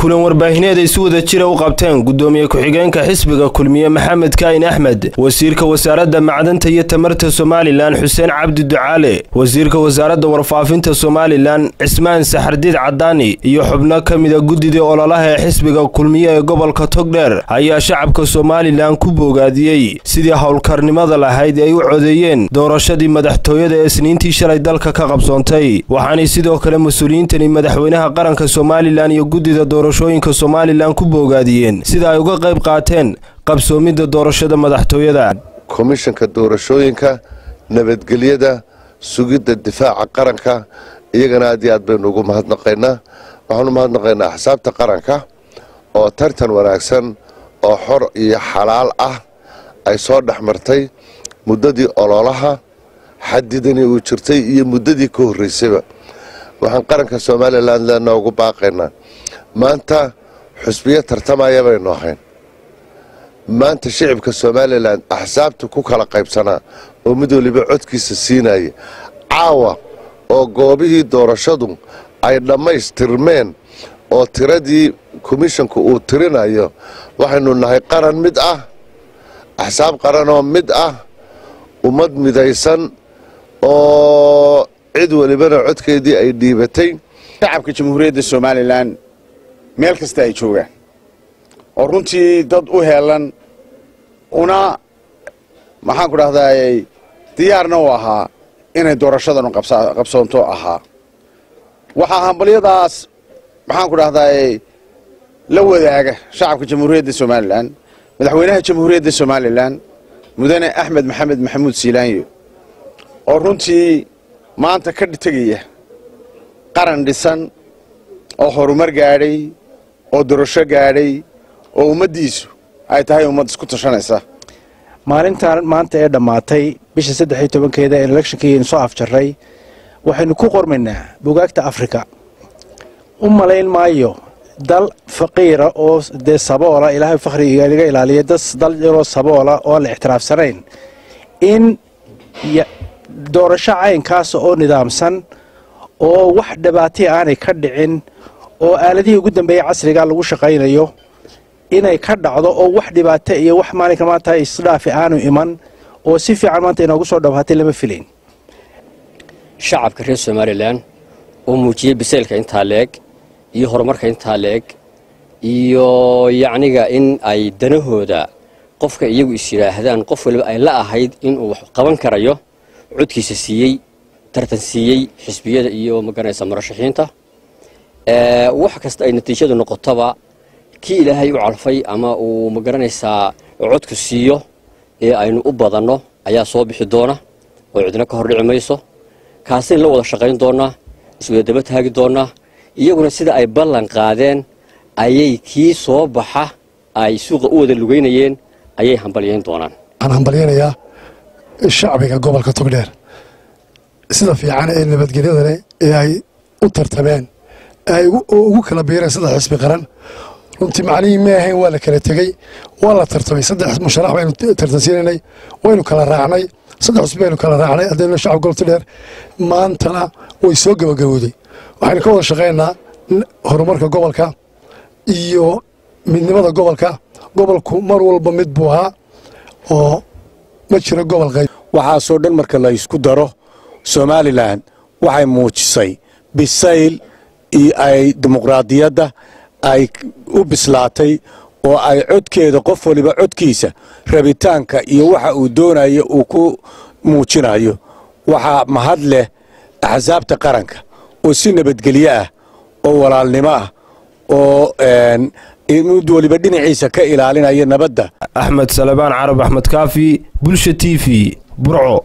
kulan warbaahineed ay si wada jira u qabteen gudoomiye ku-xigeenka xisbiga kulmiye maxamed kaahin axmed wasiirka wasaaradda macdanta iyo tamarta somalilan xuseen cabdi ducaale wasiirka wasaaradda warfaafinta somalilan cismaan saxardiid cadaani iyo xubno ka mida guddidii ololaha ee xisbiga kulmiye ee gobolka togdheer ayaa shacabka somalilan ku boogaadiyey sidii howlkarnimada lahayd ay u codeeyeen doorashadii madaxtooyada ee isniintii shalay dalka ka qabsoontay. Waxaanay sidoo kale mas'uuliyiintani madaxweynaha qaranka somalilan iyo guddida doorashooyinka somalilan ku boogaadiyeen sida ay uga qayb qaateen qabsoomidda doorashada madaxtooyada. Komishanka doorashooyinka nabadgelyada sugidda difaaca qaranka iyagana aad iyo aad baynu ugu mahadnaqaynaa. Waxaanu mahadnaqaynaa axsaabta qaranka oo tartan wanaagsan oo xor iyo xalaal ah ay soo dhex martay muddadii ololaha xadidani uu jirtay iyo muddadii ka horreysayba. Waxaan qaranka somalilan leenaa ugu baaqaynaa maanta xusbiyo tartamaya baynu ahayn. Maanta shicibka somalilan axsaabta ku kala qaybsanaa oo mid waliba codkiisa siinaya caawa oo goobihii doorashadu ay dhammaystirmeen oo tiradii komishanku uu tirinayo waxaynu nahay qaran mid ah axsaab qaranoo mid ah ummad midaysan oo cid walibana codkeedii ay dhiibatay. Shacabka jamhuuriyadda somalilan meel kasta ay joogaan. Oo runtii dad u heelan una maxaanku dhahdaayey diyaarna u ahaa inay doorashadanu qabsoonto ahaa. Waxaa hambalyadaas maxaanku dhahdaayey la wadaaga shacabka jamhuuriyadda somalilan madaxweynaha jamhuuriyadda somalilan mudane axmed maxamed maxamuud siilaanyo oo runtii maanta ka tegaya qaran dhisan oo horumar gaadhay oo dorasho gaadhay oo ummaddiisu ay tahay ummad isku tashanaysa. Maalintan maanta ee dhammaatay bisha saddex iyo tobankeeda ee electionkii aynu soo afjarray waxaynu ku qormaynaa bugaagta afrika. U malayn maayo dal faqiira oo dee saboola ilaahay fakhriga naga ilaaliya dal yaroo saboola oo la ixtiraafsanayn. In doorasho caynkaas oo nidaamsan oo wax dhibaatay aanay ka dhicin oo aaladihii ugu dambeeyey casriga lagu shaqaynayo inay ka dhacdo oo wax dhibaato iyo wax maalinka maanta isdhaafi aanu iman oo si fiican maanta inoogu soo dhawaatay lama filayn. Shacabka reer somalilan oo muujiyey biseylka intaa leeg iyo horumarka intaa leeg iyo yacniga in ay danahooda qofka iyagu is yidhaahdaan qof waliba ay la ahayd inuu wax qaban karayo codkiisa siiyey tartan siiyey xisbiyada iyo maganaysa murashaxiinta wax kasta ay natiijadu noqotoba kii ilaahay u calfay ama uu ma garanaysaa codku siiyo ee aynu u badanno ayaa soo bixi doona oo cidna ka hordhici mayso. Kaasaynu la wada shaqayn doonnaa iswada daba taagi doonnaa iyaguna sida ay ballan qaadeen ayay kii soo baxa ay suuqa u wada lugaynayeen ayay hambalyayn doonaan. Waxaan hambalyaynayaa shacbiga gobolka togdheer. Sida fiican ee nabadgelyada leh ee ay u tartameen ugu kala biireen saddex xisbi qaran. Runtii macnihii ma ahayn waa la kala tegey waa la tartamay. Saddex musharax baynu tartansiinaynay waynu kala raacnay. Saddex xisbi baynu kala raacnay haddaynu shacab gobolka togdheer maantana way soo gabagabowday waxaynu ka wada shaqaynaa horumarka gobolka iyo midnimada gobolka. Gobolku mar walba mid buu ahaa oo ma jiro gobol qayb. Waxaasoo dhan marka la isku daro somalilan waxay muujisay bisayl iyo ay dimuqraadiyadda ay u bislaatay oo ay codkeeda qof waliba codkiisa rabitaanka iyo waxa uu doonayo uu ku muujinayo waxaa mahad leh axsaabta qaranka oo si nabadgelyo ah oo walaalnimo ah oo mid waliba dhinaciisa ka ilaalinaya nabadda. Axmed salebaan carab axmed kaafi bulsha t v burco